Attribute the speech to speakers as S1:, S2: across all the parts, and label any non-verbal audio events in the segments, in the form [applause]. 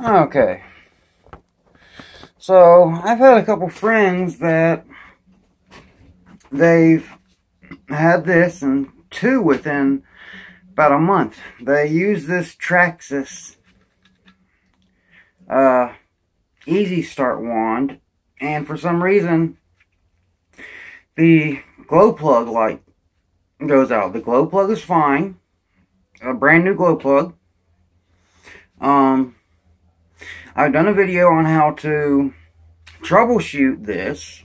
S1: Okay. So, I've had a couple friends that they've had this and two within about a month. They use this Traxxas uh, Easy Start wand and for some reason the glow plug light goes out. The glow plug is fine. A brand new glow plug. Um, I've done a video on how to troubleshoot this.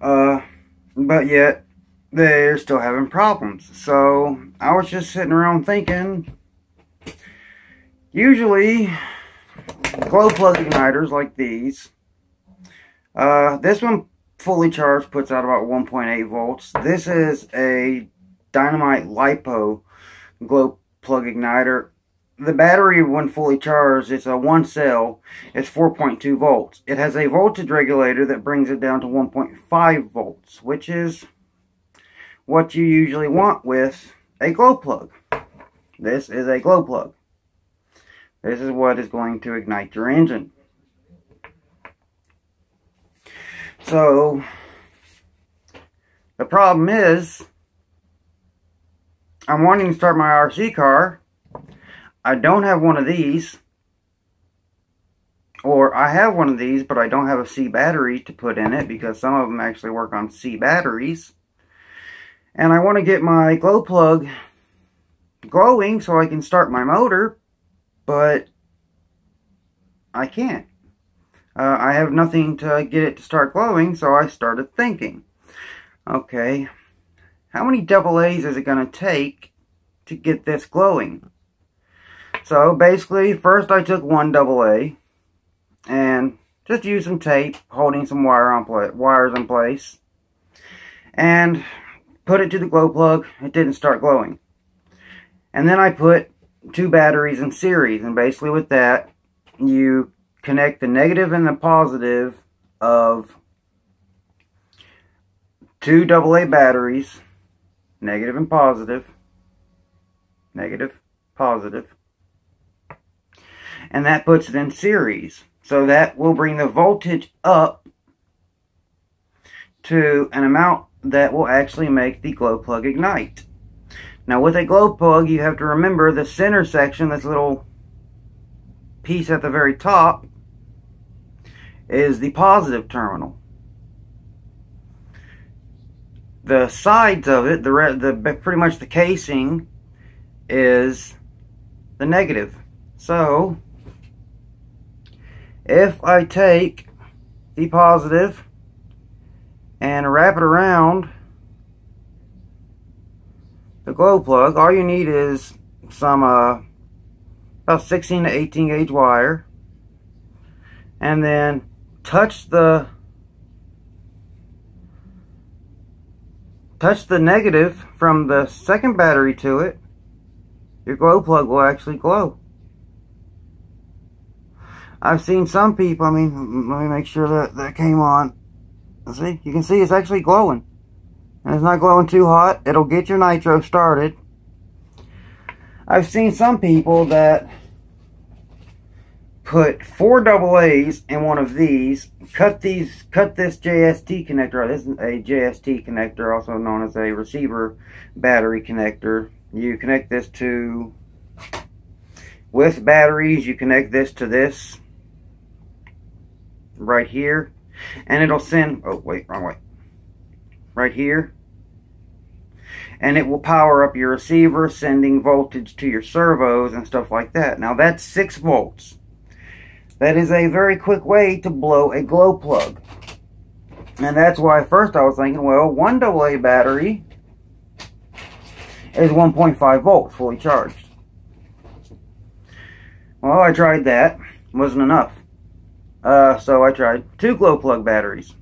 S1: Uh, but yet, they're still having problems. So, I was just sitting around thinking, usually, glow plug igniters like these, uh, this one fully charged puts out about 1.8 volts. This is a Dynamite LiPo glow plug igniter. The battery, when fully charged, it's a one cell. It's 4.2 volts. It has a voltage regulator that brings it down to 1.5 volts, which is what you usually want with a glow plug. This is a glow plug. This is what is going to ignite your engine. So, the problem is, I'm wanting to start my RC car. I don't have one of these. Or I have one of these, but I don't have a C battery to put in it because some of them actually work on C batteries. And I want to get my glow plug glowing so I can start my motor, but I can't. Uh, I have nothing to get it to start glowing, so I started thinking, okay, how many double A's is it going to take to get this glowing? So basically, first I took one double A and just used some tape holding some wire on wires in place and put it to the glow plug. It didn't start glowing. And then I put two batteries in series and basically with that you connect the negative and the positive of two AA batteries, negative and positive, negative, positive, and that puts it in series. So that will bring the voltage up to an amount that will actually make the glow plug ignite. Now with a glow plug, you have to remember the center section, this little piece at the very top, is the positive terminal. The sides of it, the, the pretty much the casing, is the negative. So, if I take the positive and wrap it around the glow plug, all you need is some uh, about 16 to 18 gauge wire and then touch the touch the negative from the second battery to it, your glow plug will actually glow. I've seen some people, I mean, let me make sure that that came on. See, you can see it's actually glowing. And it's not glowing too hot. It'll get your nitro started. I've seen some people that put four double A's in one of these, cut these, cut this JST connector, this is a JST connector, also known as a receiver battery connector. You connect this to, with batteries, you connect this to this, right here, and it'll send, oh wait, wrong way, right here, and it will power up your receiver, sending voltage to your servos and stuff like that. Now that's 6 volts. That is a very quick way to blow a glow plug. And that's why first I was thinking, well, one AA battery is 1.5 volts fully charged. Well, I tried that. Wasn't enough. Uh, so I tried two glow plug batteries.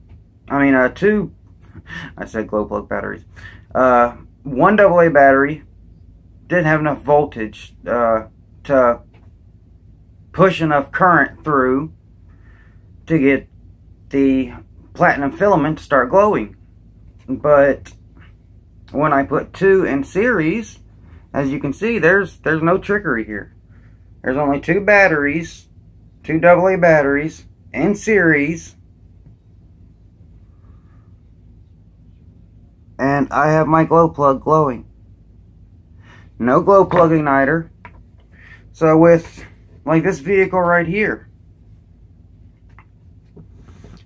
S1: I mean, uh, two, [laughs] I said glow plug batteries. Uh, one AA battery didn't have enough voltage, uh, to push enough current through to get the platinum filament to start glowing. But when I put two in series, as you can see, there's there's no trickery here. There's only two batteries, two AA batteries in series. And I have my glow plug glowing. No glow plug igniter. So with like this vehicle right here,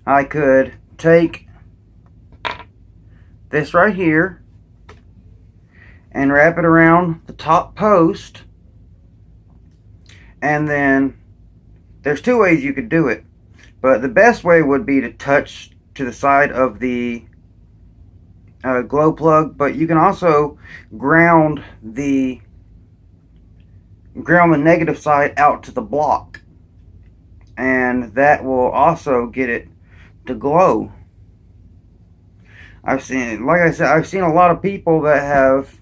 S1: I could take this right here and wrap it around the top post and then there's two ways you could do it but the best way would be to touch to the side of the uh, glow plug but you can also ground the ground the negative side out to the block and that will also get it to glow I've seen like I said I've seen a lot of people that have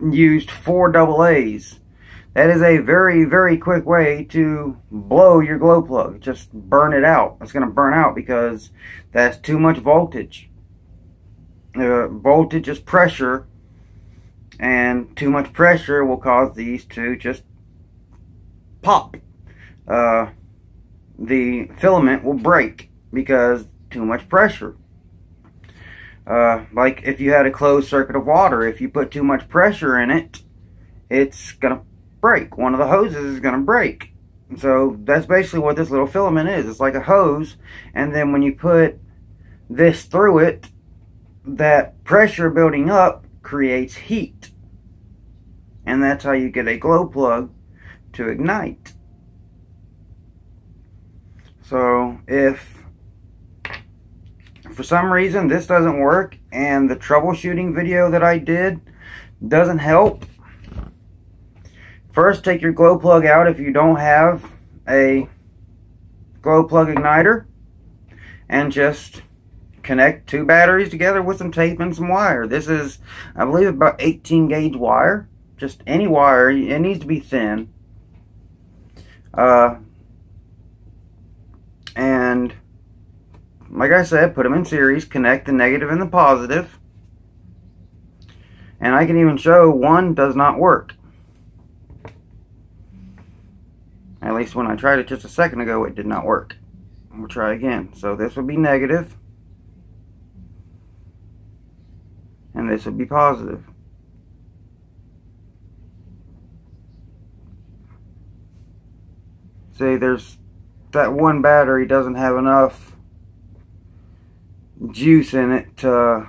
S1: used four double A's. That is a very, very quick way to blow your glow plug. Just burn it out. It's going to burn out because that's too much voltage. Uh, voltage is pressure, and too much pressure will cause these to just pop. Uh, the filament will break because too much pressure. Uh, like if you had a closed circuit of water, if you put too much pressure in it, it's going to break. One of the hoses is going to break. So that's basically what this little filament is. It's like a hose, and then when you put this through it, that pressure building up creates heat. And that's how you get a glow plug to ignite. So if for some reason this doesn't work and the troubleshooting video that I did doesn't help, first take your glow plug out if you don't have a glow plug igniter and just connect two batteries together with some tape and some wire. This is, I believe, about 18 gauge wire. Just any wire. It needs to be thin. Uh, and like I said, put them in series, connect the negative and the positive. And I can even show one does not work. At least when I tried it just a second ago, it did not work. We'll try again. So this would be negative. And this would be positive. See, there's that one battery doesn't have enough juice in it to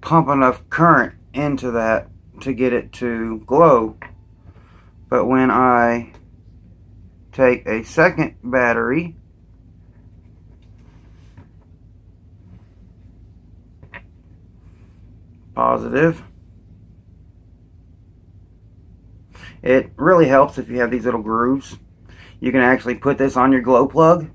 S1: pump enough current into that to get it to glow. But when I take a second battery positive it really helps if you have these little grooves. You can actually put this on your glow plug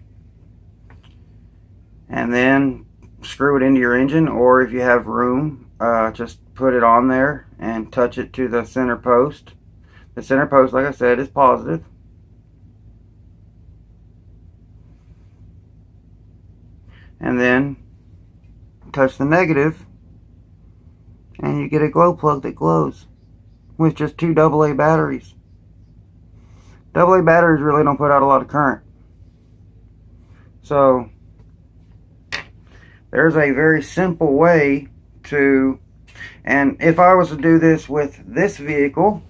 S1: and then screw it into your engine or if you have room uh, just put it on there and touch it to the center post the center post like I said is positive. And then touch the negative and you get a glow plug that glows with just two AA batteries. AA batteries really don't put out a lot of current. So there's a very simple way to, and if I was to do this with this vehicle,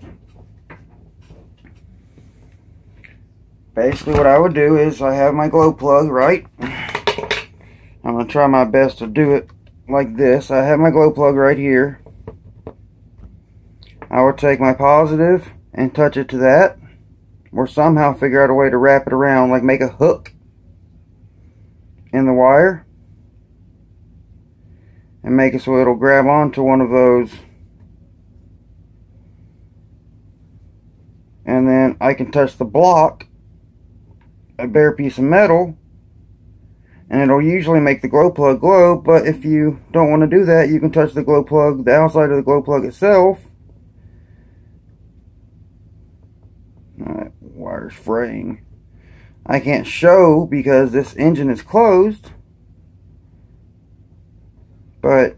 S1: basically what I would do is I have my glow plug, right? I'm going to try my best to do it like this. I have my glow plug right here. I would take my positive and touch it to that or somehow figure out a way to wrap it around like make a hook in the wire and make it so it'll grab onto one of those and then I can touch the block a bare piece of metal and it'll usually make the glow plug glow but if you don't want to do that you can touch the glow plug the outside of the glow plug itself that wire's fraying I can't show because this engine is closed but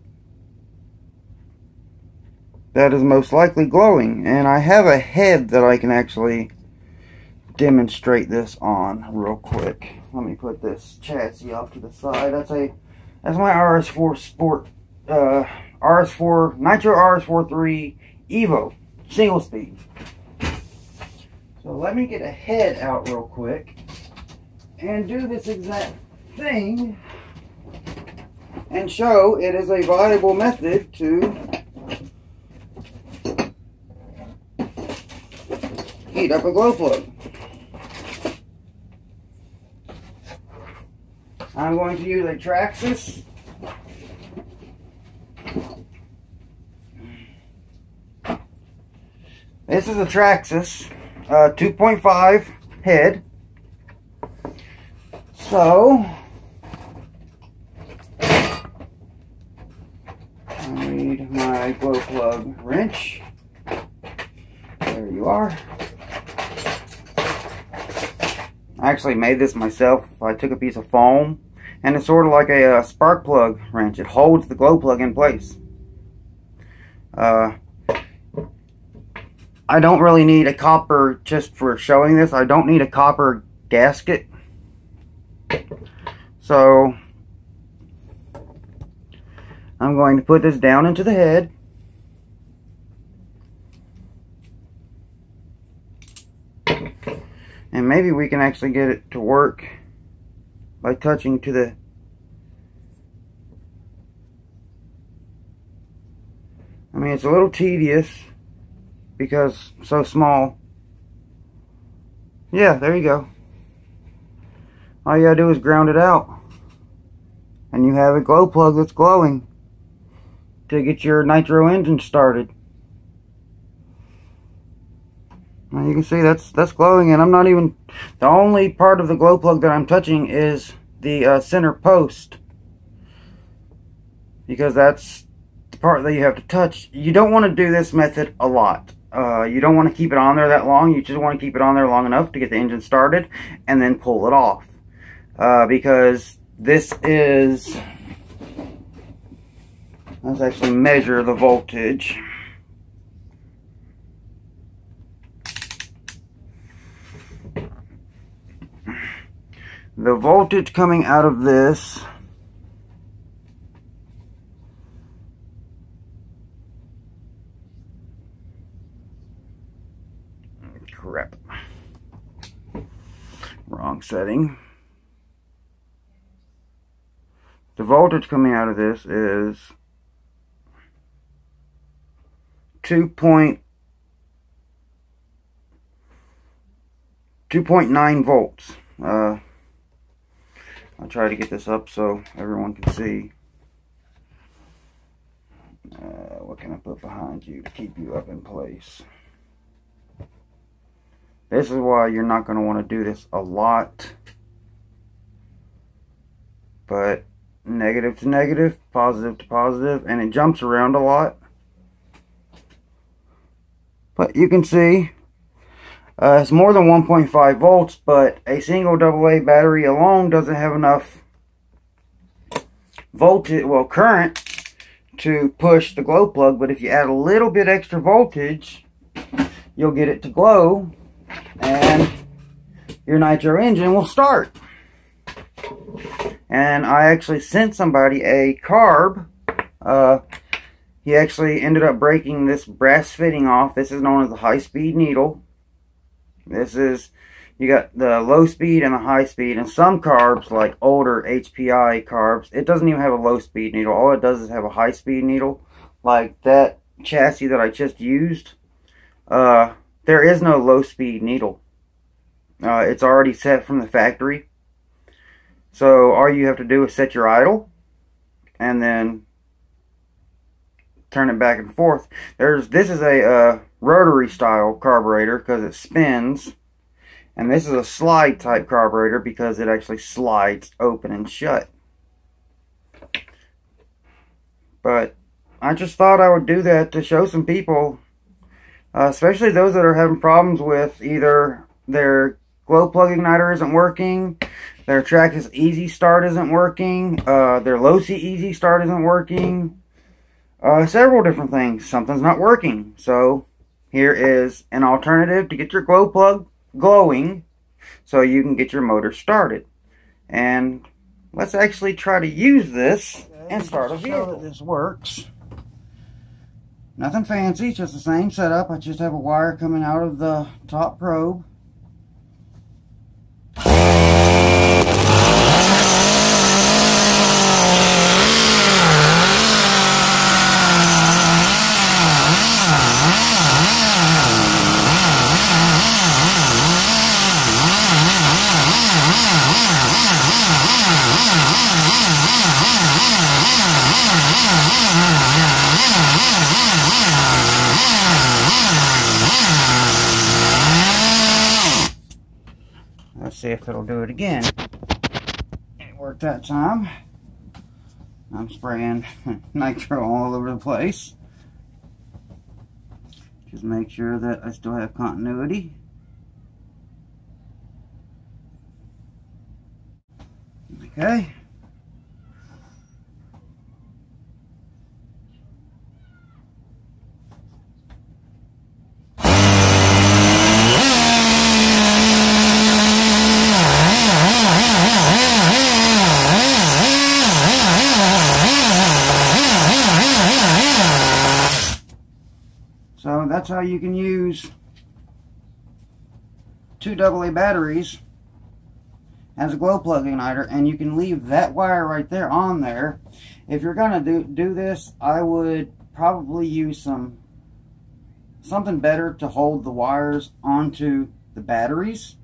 S1: that is most likely glowing. And I have a head that I can actually demonstrate this on real quick. Let me put this chassis off to the side. That's a that's my RS4 Sport uh, RS4 Nitro RS43 Evo single speed. So let me get a head out real quick and do this exact thing and show it is a viable method to heat up a glow plug. I'm going to use a Traxxas This is a Traxxas uh, 2.5 head. So, I need my glow plug wrench. There you are. I actually made this myself. I took a piece of foam and it's sort of like a, a uh, spark plug wrench. It holds the glow plug in place. Uh, I don't really need a copper just for showing this. I don't need a copper gasket. So, I'm going to put this down into the head. And maybe we can actually get it to work by touching to the I mean it's a little tedious because so small. Yeah there you go. All you gotta do is ground it out. And you have a glow plug that's glowing to get your nitro engine started Now you can see that's that's glowing and I'm not even the only part of the glow plug that I'm touching is the uh, center post. Because that's the part that you have to touch. You don't want to do this method a lot. Uh, you don't want to keep it on there that long. You just want to keep it on there long enough to get the engine started and then pull it off. Uh, because this is let's actually measure the voltage the voltage coming out of this crap. Wrong setting. The voltage coming out of this is 2.9 volts. Uh, I'll try to get this up so everyone can see. Uh, what can I put behind you to keep you up in place? This is why you're not going to want to do this a lot. But negative to negative, positive to positive, and it jumps around a lot. But you can see uh, it's more than 1.5 volts, but a single AA battery alone doesn't have enough voltage, well, current to push the glow plug. But if you add a little bit extra voltage, you'll get it to glow and your nitro engine will start. And I actually sent somebody a carb. Uh, he actually ended up breaking this brass fitting off. This is known as a high-speed needle. This is, you got the low speed and the high speed. And some carbs, like older HPI carbs, it doesn't even have a low speed needle. All it does is have a high speed needle. Like that chassis that I just used, uh, there is no low speed needle. Uh, it's already set from the factory. So all you have to do is set your idle and then turn it back and forth. There's this is a uh, rotary style carburetor because it spins, and this is a slide type carburetor because it actually slides open and shut. But I just thought I would do that to show some people, uh, especially those that are having problems with either their glow plug igniter isn't working, their Traxxas easy start isn't working, uh, their Losi easy start isn't working, uh, several different things. Something's not working. So here is an alternative to get your glow plug glowing so you can get your motor started. And let's actually try to use this and start a vehicle. this works. Nothing fancy, just the same setup. I just have a wire coming out of the top probe. See if it'll do it again. It worked that time. I'm spraying [laughs] nitro all over the place. Just make sure that I still have continuity. Okay. That's how you can use two AA batteries as a glow plug igniter and you can leave that wire right there on there. If you're gonna do, do this, I would probably use some something better to hold the wires onto the batteries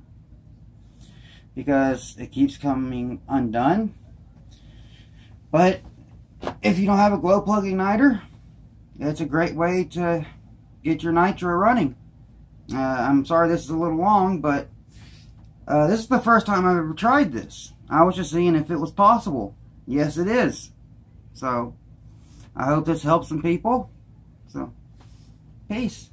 S1: because it keeps coming undone. But if you don't have a glow plug igniter, it's a great way to get your nitro running. Uh, I'm sorry this is a little long, but uh, this is the first time I've ever tried this. I was just seeing if it was possible. Yes, it is. So, I hope this helps some people. So, peace.